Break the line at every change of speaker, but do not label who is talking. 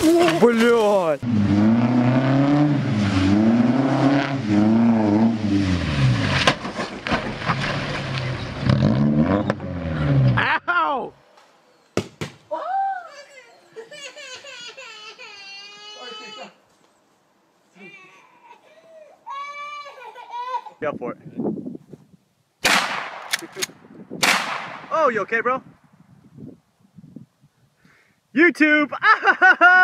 Блядь. Ау! Go for it. Oh, you okay, bro? YouTube!